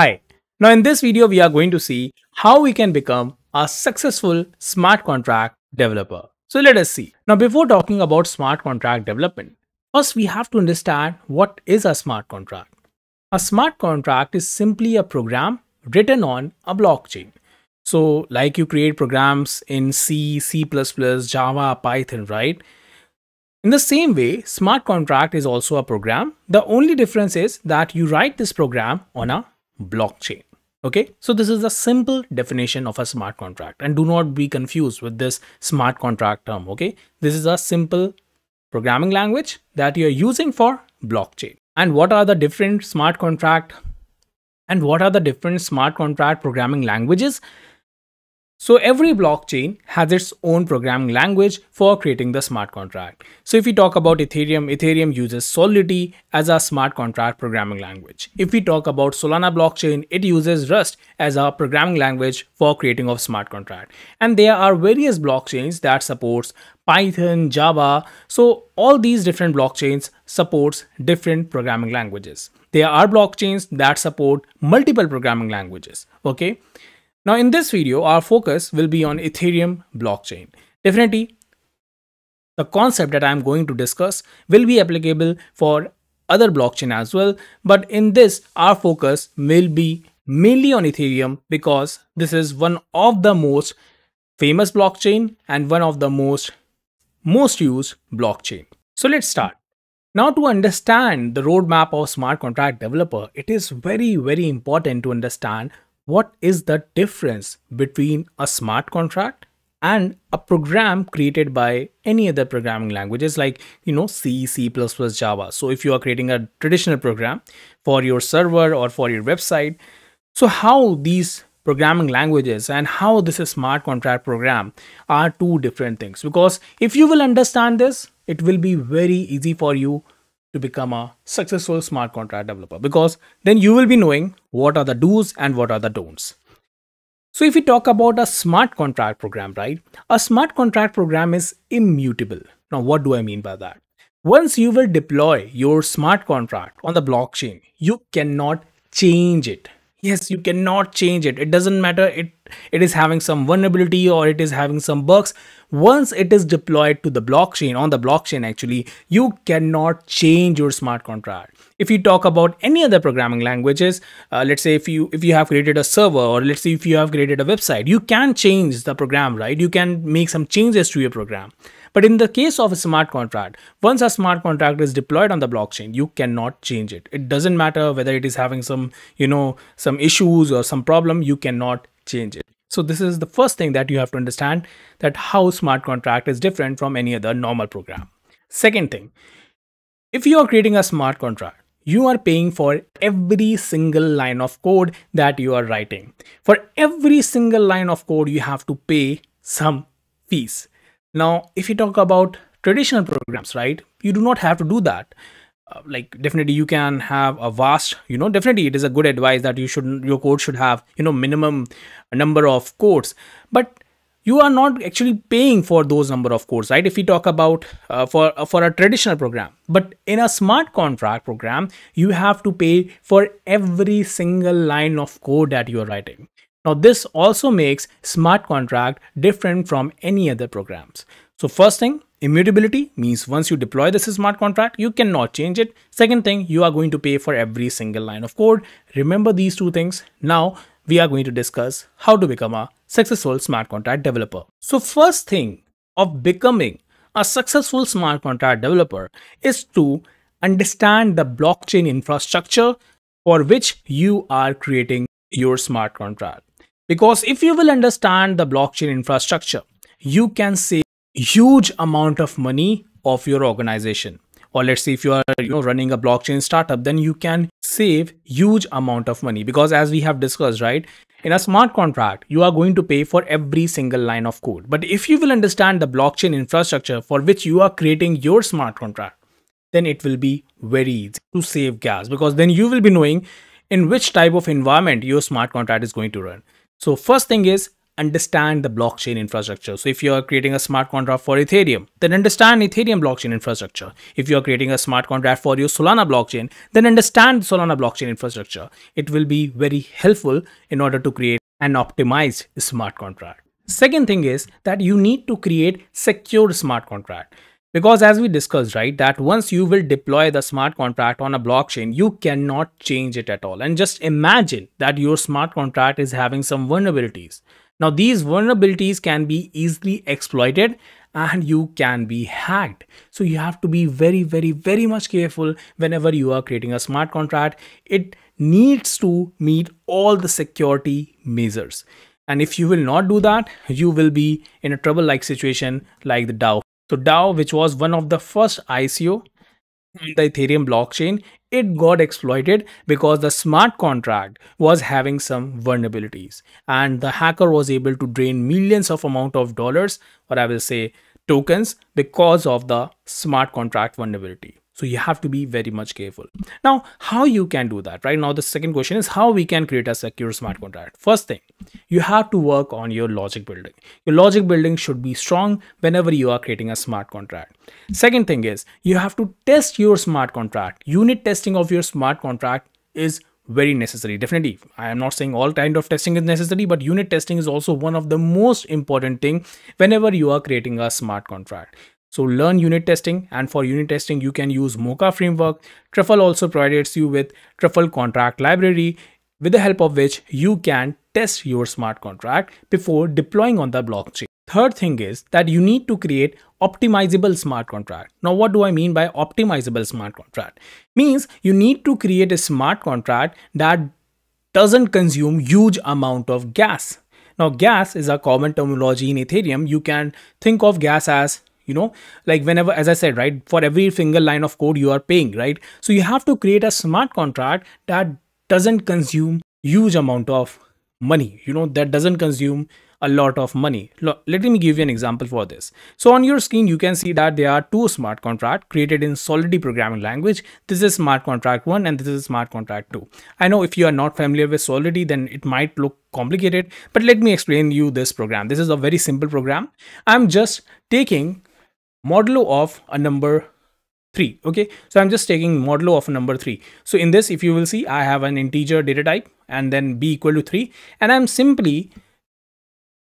Hi. Now in this video, we are going to see how we can become a successful smart contract developer. So let us see. Now before talking about smart contract development, first we have to understand what is a smart contract. A smart contract is simply a program written on a blockchain. So like you create programs in C, C++, Java, Python, right? In the same way, smart contract is also a program. The only difference is that you write this program on a blockchain. Okay, so this is a simple definition of a smart contract and do not be confused with this smart contract term. Okay, this is a simple programming language that you're using for blockchain. And what are the different smart contract and what are the different smart contract programming languages? So every blockchain has its own programming language for creating the smart contract. So if we talk about Ethereum, Ethereum uses Solidity as a smart contract programming language. If we talk about Solana blockchain, it uses Rust as a programming language for creating of smart contract. And there are various blockchains that supports Python, Java. So all these different blockchains supports different programming languages. There are blockchains that support multiple programming languages. Okay. Now in this video, our focus will be on Ethereum blockchain. Definitely, the concept that I'm going to discuss will be applicable for other blockchain as well. But in this, our focus will be mainly on Ethereum because this is one of the most famous blockchain and one of the most most used blockchain. So let's start. Now to understand the roadmap of smart contract developer, it is very, very important to understand what is the difference between a smart contract and a program created by any other programming languages like you know c c++ java? So if you are creating a traditional program for your server or for your website so how these programming languages and how this is smart contract program are two different things. Because if you will understand this it will be very easy for you to become a successful smart contract developer because then you will be knowing what are the do's and what are the don'ts. So if we talk about a smart contract program, right? A smart contract program is immutable. Now, what do I mean by that? Once you will deploy your smart contract on the blockchain, you cannot change it yes you cannot change it it doesn't matter it it is having some vulnerability or it is having some bugs once it is deployed to the blockchain on the blockchain actually you cannot change your smart contract if you talk about any other programming languages uh, let's say if you if you have created a server or let's say if you have created a website you can change the program right you can make some changes to your program but in the case of a smart contract, once a smart contract is deployed on the blockchain, you cannot change it. It doesn't matter whether it is having some, you know, some issues or some problem, you cannot change it. So this is the first thing that you have to understand that how smart contract is different from any other normal program. Second thing, if you are creating a smart contract, you are paying for every single line of code that you are writing. For every single line of code, you have to pay some fees. Now, if you talk about traditional programs, right, you do not have to do that. Uh, like definitely you can have a vast you know definitely it is a good advice that you should your code should have you know minimum number of codes but you are not actually paying for those number of codes right? If we talk about uh, for uh, for a traditional program. But in a smart contract program you have to pay for every single line of code that you are writing. Now this also makes smart contract different from any other programs. So first thing, immutability means once you deploy this smart contract, you cannot change it. Second thing, you are going to pay for every single line of code. Remember these two things. Now we are going to discuss how to become a successful smart contract developer. So first thing of becoming a successful smart contract developer is to understand the blockchain infrastructure for which you are creating your smart contract. Because if you will understand the blockchain infrastructure, you can save huge amount of money of your organization. Or let's say if you are you know, running a blockchain startup, then you can save huge amount of money because as we have discussed, right? In a smart contract, you are going to pay for every single line of code. But if you will understand the blockchain infrastructure for which you are creating your smart contract, then it will be very easy to save gas because then you will be knowing in which type of environment your smart contract is going to run. So first thing is understand the blockchain infrastructure. So if you are creating a smart contract for Ethereum, then understand Ethereum blockchain infrastructure. If you are creating a smart contract for your Solana blockchain, then understand Solana blockchain infrastructure. It will be very helpful in order to create an optimized smart contract. Second thing is that you need to create secure smart contract. Because as we discussed, right, that once you will deploy the smart contract on a blockchain, you cannot change it at all. And just imagine that your smart contract is having some vulnerabilities. Now, these vulnerabilities can be easily exploited and you can be hacked. So you have to be very, very, very much careful whenever you are creating a smart contract. It needs to meet all the security measures. And if you will not do that, you will be in a trouble like situation like the DAO so DAO, which was one of the first ICO the Ethereum blockchain, it got exploited because the smart contract was having some vulnerabilities and the hacker was able to drain millions of amount of dollars or I will say tokens because of the smart contract vulnerability. So you have to be very much careful. Now, how you can do that, right? Now, the second question is how we can create a secure smart contract. First thing, you have to work on your logic building. Your logic building should be strong whenever you are creating a smart contract. Second thing is you have to test your smart contract. Unit testing of your smart contract is very necessary definitely i am not saying all kind of testing is necessary but unit testing is also one of the most important thing whenever you are creating a smart contract so learn unit testing and for unit testing you can use Mocha framework. Truffle also provides you with Truffle contract library with the help of which you can test your smart contract before deploying on the blockchain. Third thing is that you need to create optimizable smart contract. Now what do I mean by optimizable smart contract? Means you need to create a smart contract that doesn't consume huge amount of gas. Now gas is a common terminology in Ethereum. You can think of gas as you know like whenever as i said right for every single line of code you are paying right so you have to create a smart contract that doesn't consume huge amount of money you know that doesn't consume a lot of money. Let me give you an example for this. So on your screen, you can see that there are two smart contracts created in Solidity programming language. This is smart contract one and this is smart contract two. I know if you are not familiar with Solidity, then it might look complicated, but let me explain you this program. This is a very simple program. I'm just taking modulo of a number 3 okay? So i'm just taking modulo of a number 3 so in this if you will see i have an integer data type and then b equal to 3 and i'm simply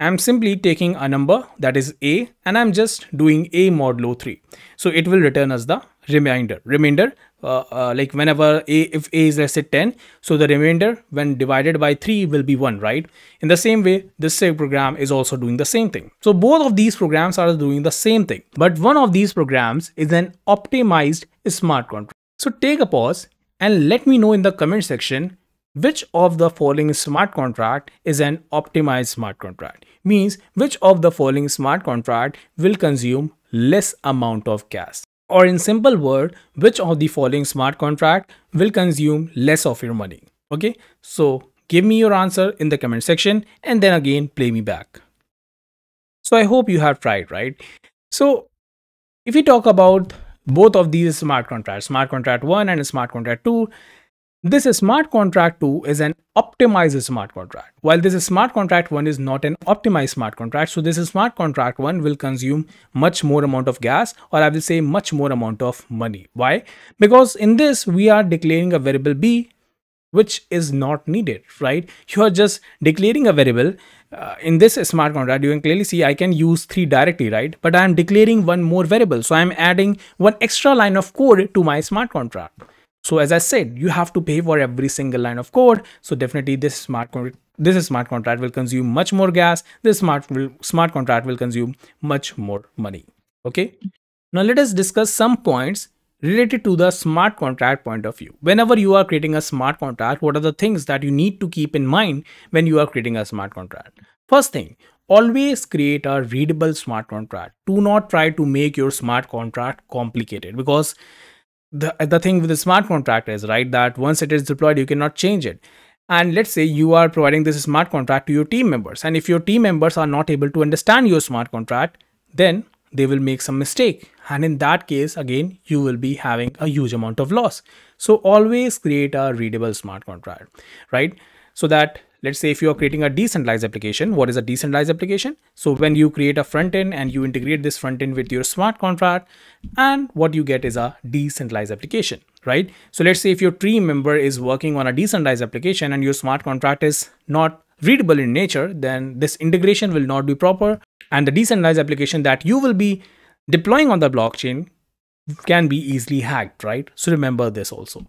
i'm simply taking a number that is a and i'm just doing a modulo 3 so it will return us the remainder. Remainder uh, uh, like whenever a if a is let's say 10 so the remainder when divided by 3 will be 1 right? In the same way this program is also doing the same thing. So both of these programs are doing the same thing. But one of these programs is an optimized smart contract. So take a pause and let me know in the comment section which of the following smart contract is an optimized smart contract. Means which of the following smart contract will consume less amount of gas or in simple word, which of the following smart contract will consume less of your money? Okay, so give me your answer in the comment section and then again play me back. So I hope you have tried, right? So if we talk about both of these smart contracts, smart contract 1 and smart contract 2, this smart contract 2 is an optimized smart contract, while this smart contract 1 is not an optimized smart contract. So this smart contract 1 will consume much more amount of gas or I will say much more amount of money. Why? Because in this we are declaring a variable b which is not needed, right? You are just declaring a variable. Uh, in this smart contract, you can clearly see I can use 3 directly, right? But I am declaring one more variable. So I am adding one extra line of code to my smart contract. So as I said, you have to pay for every single line of code. So definitely this smart this smart contract will consume much more gas. This smart will, smart contract will consume much more money. Okay. Now let us discuss some points related to the smart contract point of view. Whenever you are creating a smart contract, what are the things that you need to keep in mind when you are creating a smart contract? First thing, always create a readable smart contract. Do not try to make your smart contract complicated because the the thing with the smart contract is right that once it is deployed you cannot change it. And let's say you are providing this smart contract to your team members. And if your team members are not able to understand your smart contract then they will make some mistake. And in that case again you will be having a huge amount of loss. So always create a readable smart contract right? So that let's say if you are creating a decentralized application, what is a decentralized application? So when you create a front end and you integrate this front end with your smart contract and what you get is a decentralized application, right? So let's say if your team member is working on a decentralized application and your smart contract is not readable in nature, then this integration will not be proper and the decentralized application that you will be deploying on the blockchain can be easily hacked, right? So remember this also.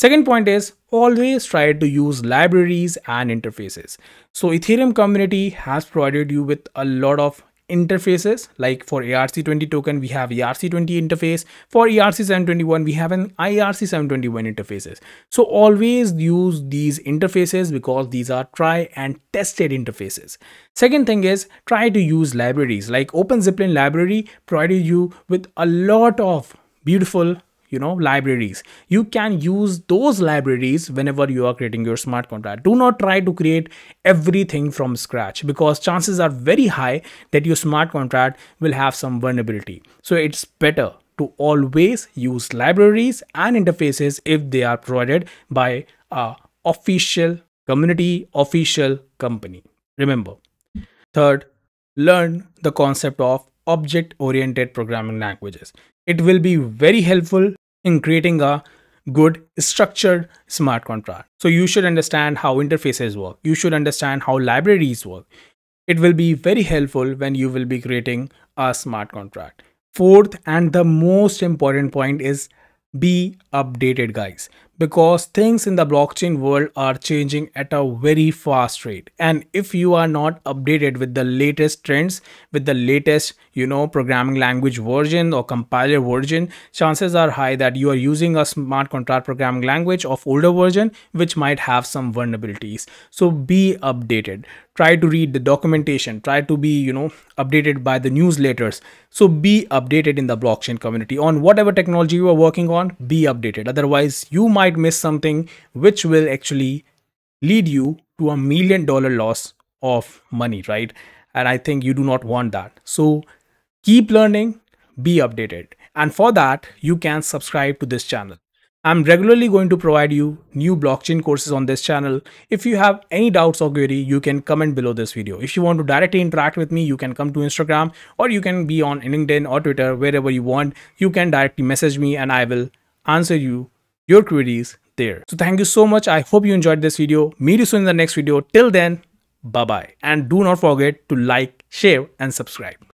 Second point is always try to use libraries and interfaces. So Ethereum community has provided you with a lot of interfaces. Like for ERC20 token we have ERC20 interface. For ERC721 we have an IRC721 interfaces. So always use these interfaces because these are try and tested interfaces. Second thing is try to use libraries. Like OpenZeppelin library provided you with a lot of beautiful you know libraries. You can use those libraries whenever you are creating your smart contract. Do not try to create everything from scratch because chances are very high that your smart contract will have some vulnerability. So it's better to always use libraries and interfaces if they are provided by a official community official company. Remember third learn the concept of object oriented programming languages it will be very helpful in creating a good structured smart contract. So you should understand how interfaces work. You should understand how libraries work. It will be very helpful when you will be creating a smart contract. Fourth and the most important point is be updated guys because things in the blockchain world are changing at a very fast rate and if you are not updated with the latest trends with the latest you know programming language version or compiler version chances are high that you are using a smart contract programming language of older version which might have some vulnerabilities. So be updated. Try to read the documentation. Try to be you know updated by the newsletters. So be updated in the blockchain community on whatever technology you are working on. Be updated. Otherwise you might miss something which will actually lead you to a million dollar loss of money, right? And I think you do not want that. So keep learning, be updated. And for that, you can subscribe to this channel. I'm regularly going to provide you new blockchain courses on this channel. If you have any doubts or query, you can comment below this video. If you want to directly interact with me, you can come to Instagram or you can be on LinkedIn or Twitter, wherever you want. You can directly message me and I will answer you your queries there. So thank you so much. I hope you enjoyed this video. Meet you soon in the next video. Till then, bye-bye. And do not forget to like, share and subscribe.